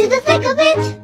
To the thick of it.